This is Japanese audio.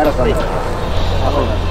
メらか。あ、そなす。